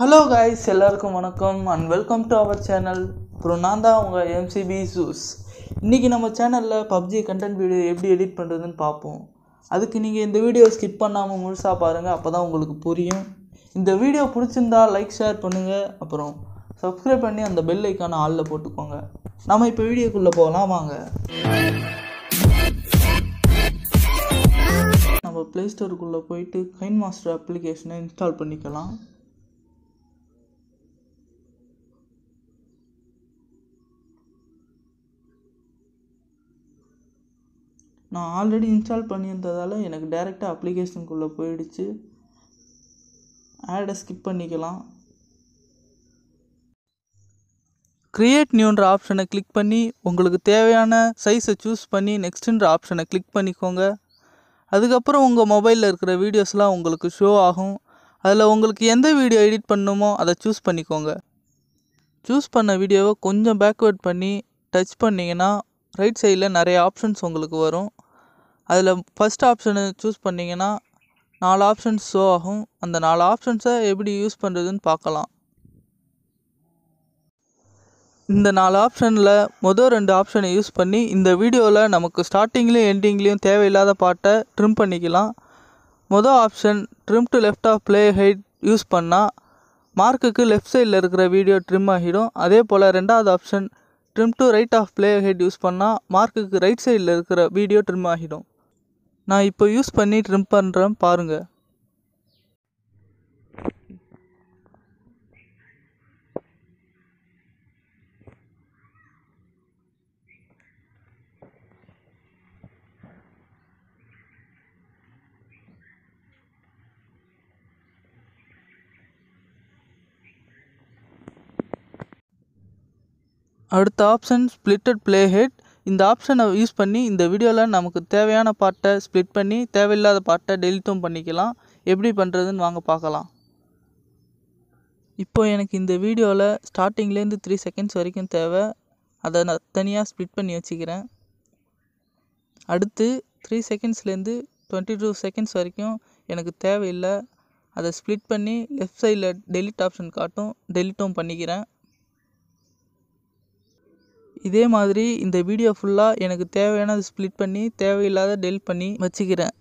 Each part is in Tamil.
ஹலோ காய்ஸ் எல்லாருக்கும் வணக்கம் and welcome to our channel அப்புறம் நான் தான் உங்கள் எம்சிபி சூஸ் இன்றைக்கி நம்ம சேனலில் பப்ஜி கண்டென்ட் வீடியோ எப்படி எடிட் பண்ணுறதுன்னு பார்ப்போம். அதுக்கு நீங்கள் இந்த வீடியோ ஸ்கிப் பண்ணாமல் முழுசாக பாருங்கள் அப்போ தான் உங்களுக்கு புரியும். இந்த வீடியோ பிடிச்சிருந்தா லைக் ஷேர் பண்ணுங்கள் அப்புறம் சப்ஸ்கிரைப் பண்ணி அந்த பெல் ஐக்கான ஆளில் போட்டுக்கோங்க. நம்ம இப்போ வீடியோக்குள்ளே போகலாம் வாங்க. நம்ம ப்ளே ஸ்டோருக்குள்ளே போயிட்டு கைன் மாஸ்டர் அப்ளிகேஷனை இன்ஸ்டால் பண்ணிக்கலாம். நான் ஆல்ரெடி இன்ஸ்டால் பண்ணியிருந்ததால் எனக்கு டேரெக்டாக அப்ளிகேஷனுக்குள்ளே போயிடுச்சு. ஆடை ஸ்கிப் பண்ணிக்கலாம். க்ரியேட் நியூன்ற ஆப்ஷனை கிளிக் பண்ணி உங்களுக்கு தேவையான சைஸை சூஸ் பண்ணி நெக்ஸ்ட்டுன்ற ஆப்ஷனை கிளிக் பண்ணிக்கோங்க. அதுக்கப்புறம் உங்கள் மொபைலில் இருக்கிற வீடியோஸ்லாம் உங்களுக்கு ஷோ ஆகும். அதில் உங்களுக்கு எந்த வீடியோ எடிட் பண்ணணுமோ அதை சூஸ் பண்ணிக்கோங்க. சூஸ் பண்ண வீடியோவை கொஞ்சம் பேக்வேர்ட் பண்ணி டச் பண்ணிங்கன்னா ரைட் சைடில் நிறைய ஆப்ஷன்ஸ் உங்களுக்கு வரும். அதில் ஃபஸ்ட் ஆப்ஷனை சூஸ் பண்ணிங்கன்னா நாலு ஆப்ஷன்ஸ் ஷோ ஆகும். அந்த நாலு ஆப்ஷன்ஸை எப்படி யூஸ் பண்ணுறதுன்னு பார்க்கலாம். இந்த நாலு ஆப்ஷனில் மொதல் ரெண்டு ஆப்ஷனை யூஸ் பண்ணி இந்த வீடியோவில் நமக்கு ஸ்டார்டிங்லேயும் எண்டிங்லேயும் தேவையில்லாத பாட்டை ட்ரிம் பண்ணிக்கலாம். மொதல் option trim to left of play head use பண்ணால் மார்க்குக்கு லெஃப்ட் சைடில் இருக்கிற வீடியோ ட்ரிம் ஆகிடும். அதே போல் ரெண்டாவது option trim to right of play head use பண்ணால் மார்க்குக்கு ரைட் சைடில் இருக்கிற வீடியோ ட்ரிம் ஆகிடும். நான் இப்போ யூஸ் பண்ணி ட்ரிம் பண்ணுறேன் பாருங்கள் அடுத்த ஆப்ஷன் ஸ்ப்ளிட்டட் ப்ளே ஹெட் இந்த ஆப்ஷனை யூஸ் பண்ணி இந்த வீடியோவில் நமக்கு தேவையான பாட்டை ஸ்ப்ளிட் பண்ணி தேவையில்லாத பாட்டை டெலிட்டும் பண்ணிக்கலாம். எப்படி பண்ணுறதுன்னு வாங்க பார்க்கலாம். இப்போ எனக்கு இந்த வீடியோவில் ஸ்டார்டிங்லேருந்து த்ரீ செகண்ட்ஸ் வரைக்கும் தேவை. அதை நான் தனியாக ஸ்ப்ளிட் பண்ணி வச்சுக்கிறேன். அடுத்து த்ரீ செகண்ட்ஸ்லேருந்து டுவெண்ட்டி டூ செகண்ட்ஸ் வரைக்கும் எனக்கு தேவையில்லை. அதை ஸ்ப்ளிட் பண்ணி லெஃப்ட் சைடில் டெலிட் ஆப்ஷன் காட்டும் டெலிட்டும் பண்ணிக்கிறேன். இதே மாதிரி இந்த வீடியோ ஃபுல்லாக எனக்கு தேவையானது ஸ்ப்ளிட் பண்ணி தேவையில்லாத டெலிட் பண்ணி வச்சுக்கிறேன்.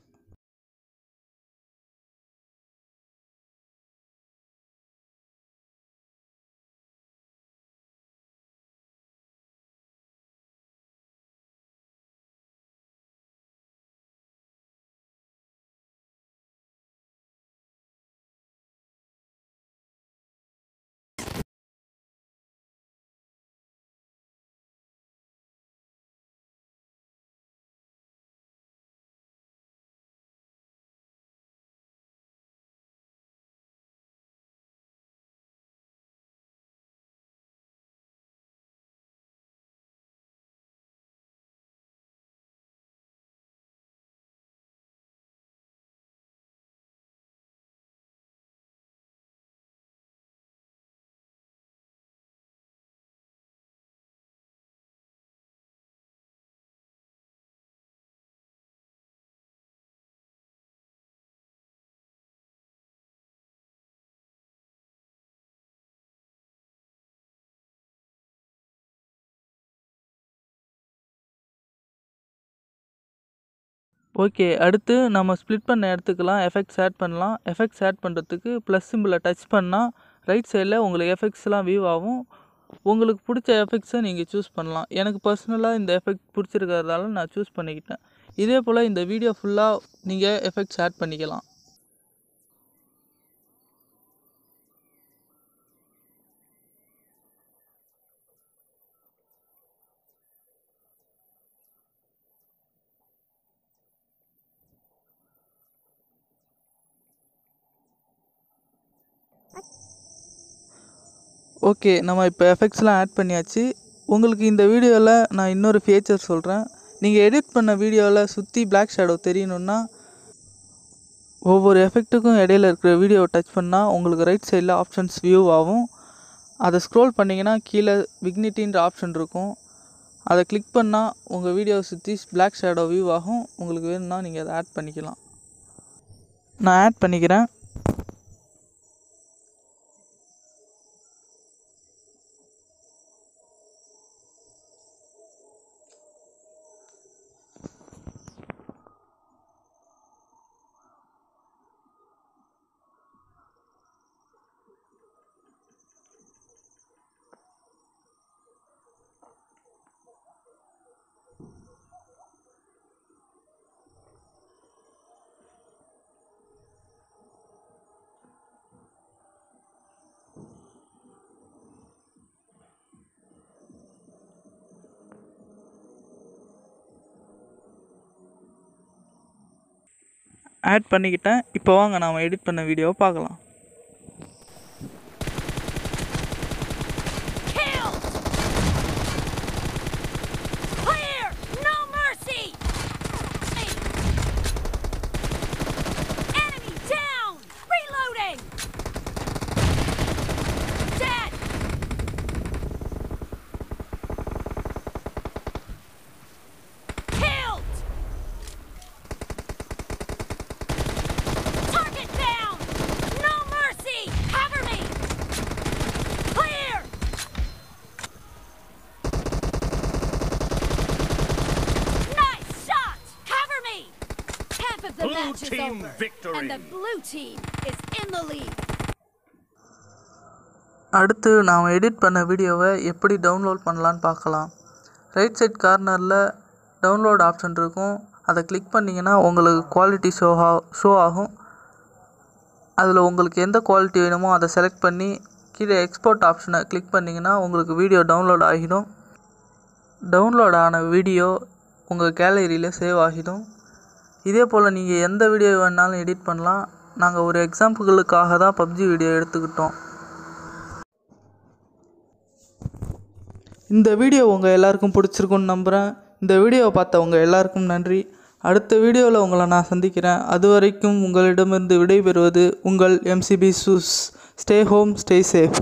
ஓகே அடுத்து நம்ம ஸ்ப்ளிட் பண்ண இடத்துக்குலாம் எஃபெக்ட்ஸ் ஆட் பண்ணலாம். எஃபெக்ட்ஸ் ஆட் பண்ணுறதுக்கு ப்ளஸ் சிம்பிளை டச் பண்ணால் ரைட் சைடில் உங்களுக்கு எஃபெக்ட்ஸ்லாம் வியூ ஆகும். உங்களுக்கு பிடிச்ச எஃபெக்ட்ஸை நீங்கள் சூஸ் பண்ணலாம். எனக்கு பர்சனலாக இந்த எஃபெக்ட் பிடிச்சிருக்கிறதால நான் சூஸ் பண்ணிக்கிட்டேன். இதே போல் இந்த வீடியோ ஃபுல்லாக நீங்கள் எஃபெக்ட்ஸ் ஆட் பண்ணிக்கலாம். ஓகே நம்ம இப்போ எஃபெக்ட்ஸ்லாம் ஆட் பண்ணியாச்சு. உங்களுக்கு இந்த வீடியோவில் நான் இன்னொரு ஃபீச்சர் சொல்கிறேன் நீங்கள் எடிட் பண்ண வீடியோவில் சுற்றி பிளாக் ஷேடோ தெரியணுன்னா ஒவ்வொரு எஃபெக்ட்டுக்கும் இடையில இருக்கிற வீடியோவை டச் பண்ணால் உங்களுக்கு ரைட் சைடில் ஆப்ஷன்ஸ் வியூ ஆகும். அதை ஸ்க்ரோல் பண்ணிங்கன்னா கீழே விக்னிட்டின்ற ஆப்ஷன் இருக்கும். அதை கிளிக் பண்ணால் உங்கள் வீடியோவை சுற்றி பிளாக் ஷேடோ வியூ ஆகும். உங்களுக்கு வேணும்னா நீங்கள் அதை ஆட் பண்ணிக்கலாம். நான் ஆட் பண்ணிக்கிறேன். ஆட் பண்ணிக்கிட்டேன். இப்போ வாங்க நாம் எடிட் பண்ண வீடியோவை பார்க்கலாம். The Blue match is team over. victory. And the blue team is in the lead. அடுத்து நாம் எடிட் பண்ண வீடியோவை எப்படி டவுன்லோட் பண்ணலான்னு பார்க்கலாம் ரைட் சைட் கார்னரில் டவுன்லோட் ஆப்ஷன் இருக்கும் அதை கிளிக் பண்ணிங்கன்னா உங்களுக்கு குவாலிட்டி ஷோ ஆ ஷோ ஆகும் அதில் உங்களுக்கு எந்த குவாலிட்டி வேணுமோ அதை செலக்ட் பண்ணி கீழே எக்ஸ்போர்ட் ஆப்ஷனை கிளிக் பண்ணிங்கன்னா உங்களுக்கு வீடியோ டவுன்லோட் ஆகிடும் டவுன்லோட் ஆன வீடியோ உங்கள் கேலரியில் சேவ் ஆகிடும் இதே போல் நீங்கள் எந்த வீடியோ வேணாலும் எடிட் பண்ணலாம். நாங்கள் ஒரு எக்ஸாம்பிளுக்காக தான் பப்ஜி வீடியோ எடுத்துக்கிட்டோம். இந்த வீடியோ உங்கள் எல்லாருக்கும் பிடிச்சிருக்குன்னு நம்புகிறேன் இந்த வீடியோவை பார்த்தவங்க எல்லாருக்கும் நன்றி. அடுத்த வீடியோவில் உங்களை நான் சந்திக்கிறேன். அது வரைக்கும் உங்களிடமிருந்து விடைபெறுவது உங்கள் எம்சிபி சூஸ் ஸ்டே ஹோம் ஸ்டே சேஃப்